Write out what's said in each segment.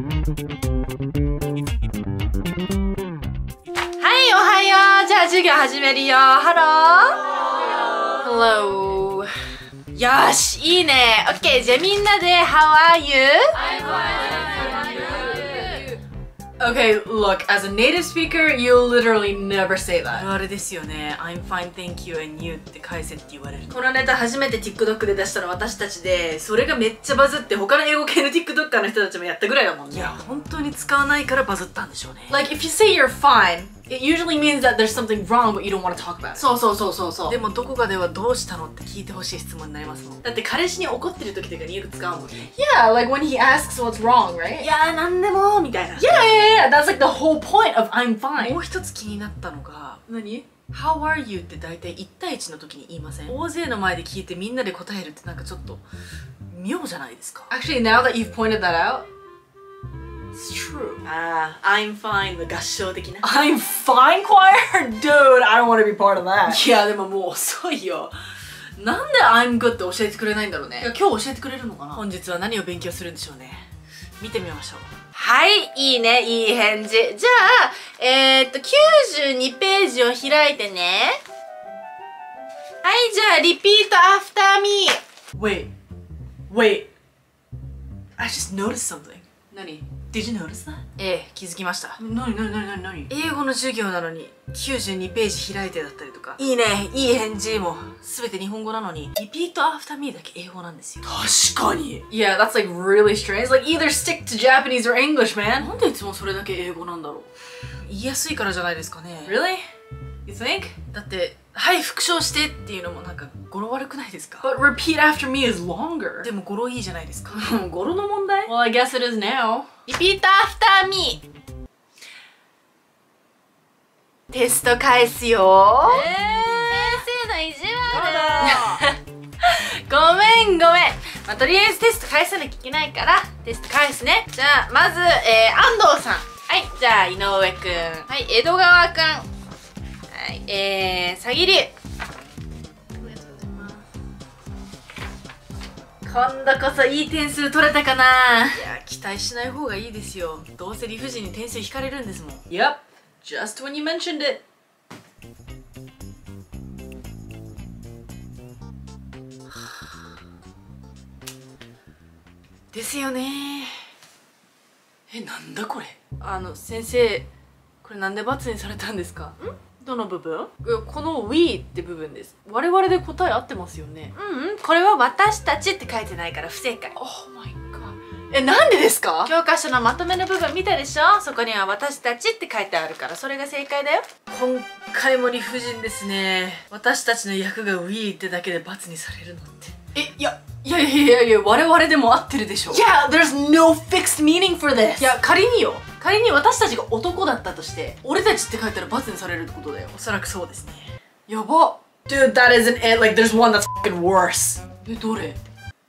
はい、おはよう。じゃあ授業始めるよ。 Hello. Hello. よし、いいね。OK、じゃあみんなで How are you? Okay, look, as a native speaker, you literally never say that. あるあるですよね I'm fine, thank you and you って返せって言われるこのネタ初めて TikTok で出したの私たちで、それがめっちゃバズって他の英語系の TikToker の人たちもやったぐらいだもんね。いや本当に使わないからバズったんでしょうね Like, if you say you're fine, it usually means that there's something wrong but you don't want to talk about it. そうそうそうそうそう。でもどこかではどうしたのって聞いてほしい質問になりますもんだって彼氏に怒ってる時とかによく使うもんね。Yeah, like when he asks what's wrong, right? いやーなんでもみたいな。Yeah, yeah, yeah. That's like the whole point of I'm も fine. う一つ気になったのが何 How are you って大体1対1の時に言いません大勢の前で聞いてみんなで答えるってなんかちょっと妙じゃないですか Actually, now that you've pointed that out. ああ、I'm fine の合唱的な。I'm fine, choir? Dude, I don't want to be part of that. いやでももう遅いよ。なんで I'm good って教えてくれないんだろうね。いや今日教えてくれるのかな？本日は何を勉強するんでしょうね見てみましょうはい、いいね、いい返事。じゃあ、えー、っと、92ページを開いてね。はい、じゃあ、 repeat after me. Wait Wait I just noticed something 何？Did you notice that? ええ気づきました何何何何何？英語の授業なのに92ページ開いてだったりとかいいねいい返事も全て日本語なのに repeat after me だけ英語なんですよ確かに Yeah, that's like really strange. Like either stick to Japanese or English, man. なんでいつもそれだけ英語なんだろう言いやすいからじゃないですかね Really? You think? だって「はい復唱して」っていうのもなんか語呂悪くないですか？But repeat after me is longer. でも語呂いいじゃないですか？語呂の問題？Well, I guess it is now. Repeat after me.テスト返すよ。先生の意地悪。ごめんごめん。まあ、とりあえずテスト返さなきゃいけないから、テスト返すね。じゃあ、まず、えー、安藤さん。はい、じゃあ、井上くん。はい、江戸川くん。はい、えー、さぎり。ありがとうございます。今度こそいい点数取れたかないや期待しない方がいいですよどうせ理不尽に点数引かれるんですもん Yep. Just when you mentioned it. ですよねえ、なんだこれ？あの先生これなんで罰にされたんですか？ん？どの部分？この We って部分です。我々で答え合ってますよね。うんうん、これは私たちって書いてないから不正解。Oh my god えなんでですか？教科書のまとめの部分見たでしょ？そこには私たちって書いてあるから。それが正解だよ。今回も理不尽ですね。私たちの役が We ってだけで罰にされるのって。え、いや、いやいやいやいや、我々でも合ってるでしょ。Yeah, there's no fixed meaning for this. いや、仮によ。仮に私たちが男だったとして、俺たちって書いたら罰にされるってことだよ。おそらくそうですねやば。Dude, that isn't it. Like, there's one that's fucking worse. え、どれ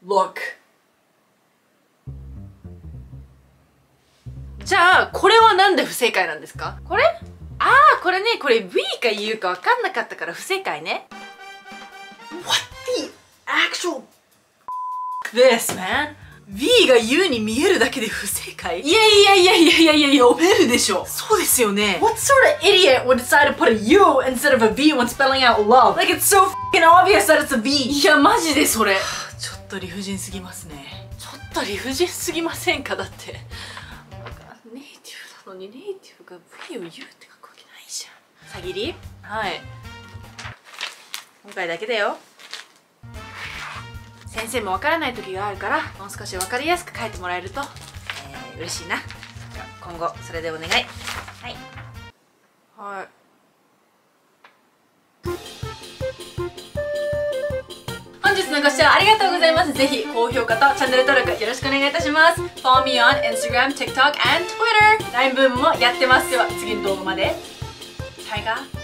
Look. じゃあこれはなんで不正解なんですか？これ？ああこれねこれ We か You か分かんなかったから不正解ね What the actual this, man? V が U に見えるだけで不正解？いやいやいやいやいやいや、読めるでしょ。そうですよね。What sort of idiot would decide to put a U instead of a V when spelling out love? Like, it's so fucking obvious that it's a V. いやマジでそれ。ちょっと理不尽すぎますね。ちょっと理不尽すぎませんか？だって。ネイティブなのにネイティブが V を言うって書くわけないじゃん。さぎり？はい。今回だけだよ先生もわからない時があるからもう少しわかりやすく書いてもらえると、えー、嬉しいな今後それでお願いはいはい本日のご視聴ありがとうございます。ぜひ高評価とチャンネル登録よろしくお願いいたします。Follow me on Instagram, TikTok, and Twitter. ライブ分もやってます。では次の動画まで。タイガー